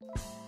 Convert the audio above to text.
you